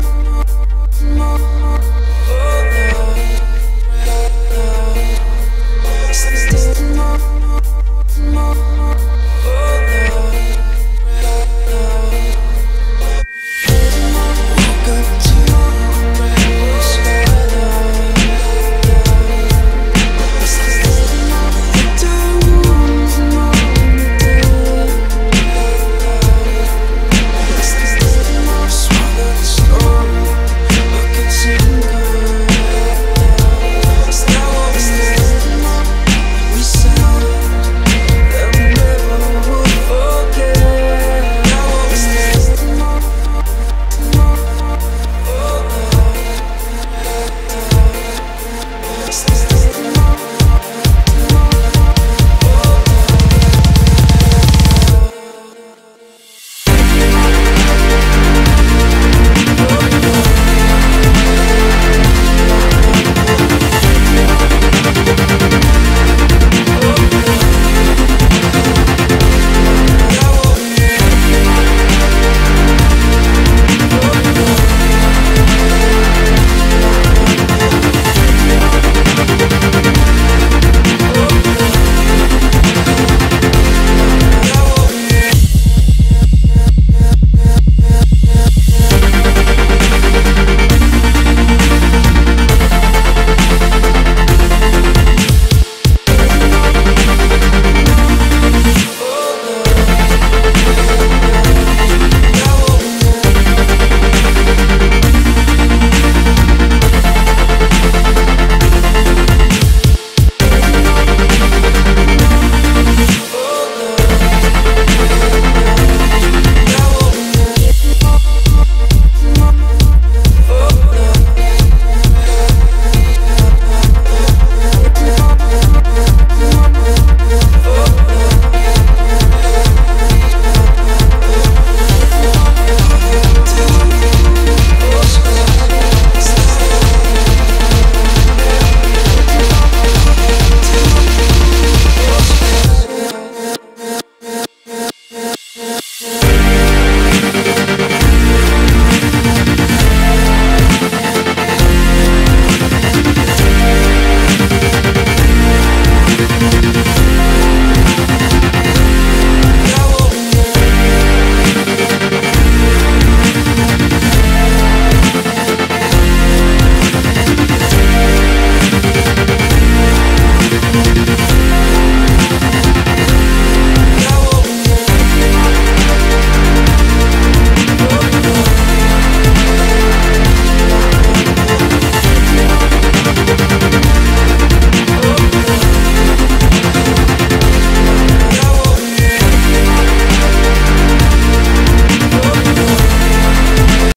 more, more.